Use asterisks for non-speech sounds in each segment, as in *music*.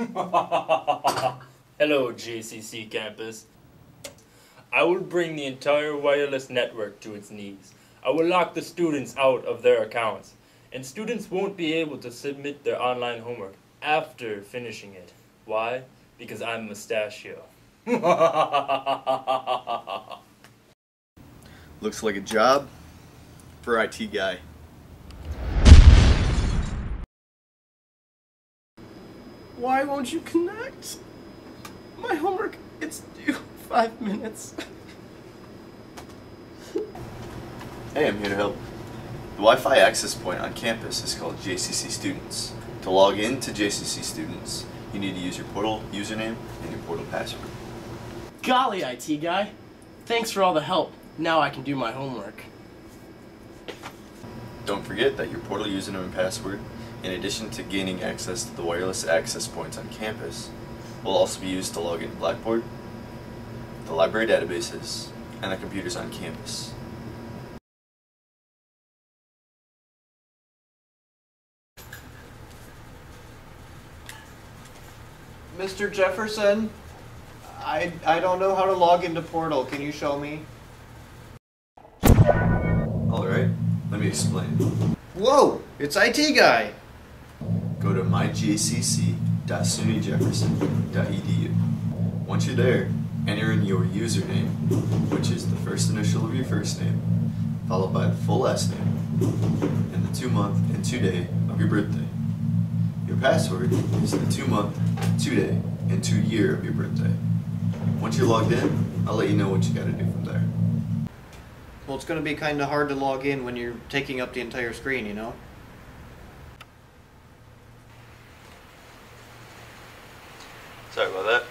*laughs* Hello, JCC campus. I will bring the entire wireless network to its knees. I will lock the students out of their accounts, and students won't be able to submit their online homework after finishing it. Why? Because I'm Mustachio. *laughs* *laughs* Looks like a job for IT guy. Why won't you connect? My homework, it's due five minutes. Hey, I'm here to help. The Wi-Fi access point on campus is called JCC Students. To log in to JCC Students, you need to use your portal username and your portal password. Golly, IT guy. Thanks for all the help. Now I can do my homework. Don't forget that your portal username and password, in addition to gaining access to the wireless access points on campus, will also be used to log in Blackboard, the library databases, and the computers on campus. Mr. Jefferson, I, I don't know how to log into Portal. Can you show me? Alright, let me explain. Whoa, it's IT guy. Go to myjcc.sunyjefferson.edu. Once you're there, enter in your username, which is the first initial of your first name, followed by the full last name, and the two month and two day of your birthday. Your password is the two month, two day, and two year of your birthday. Once you're logged in, I'll let you know what you gotta do from there. Well, it's going to be kind of hard to log in when you're taking up the entire screen, you know? Sorry about that.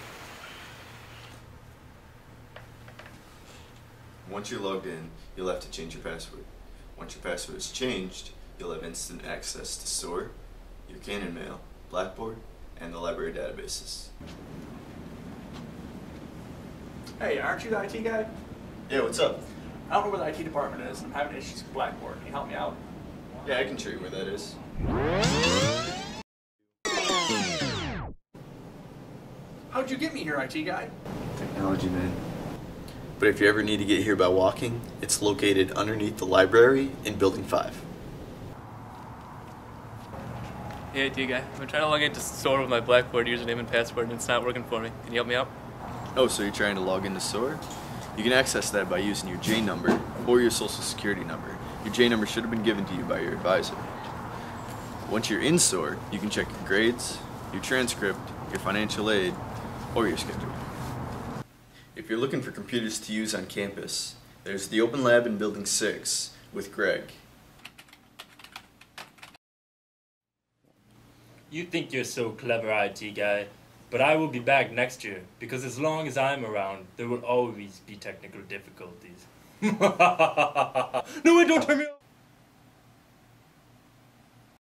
Once you're logged in, you'll have to change your password. Once your password is changed, you'll have instant access to SOAR, your Canon Mail, Blackboard, and the library databases. Hey, aren't you the IT guy? Yeah, what's up? I don't know where the IT department is. I'm having issues with Blackboard. Can you help me out? Yeah, I can show you where that is. How'd you get me here, IT guy? Technology, man. But if you ever need to get here by walking, it's located underneath the library in Building 5. Hey, IT guy. I'm trying to log into store with my Blackboard username and password, and it's not working for me. Can you help me out? Oh, so you're trying to log into SOAR? You can access that by using your J number or your social security number. Your J number should have been given to you by your advisor. Once you're in SOAR, you can check your grades, your transcript, your financial aid, or your schedule. If you're looking for computers to use on campus, there's the Open Lab in Building 6 with Greg. You think you're so clever, IT guy, but I will be back next year because as long as I'm around, there will always be technical difficulties. *laughs* no, wait, don't turn me off!